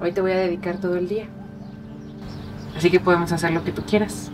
Hoy te voy a dedicar todo el día. Así que podemos hacer lo que tú quieras.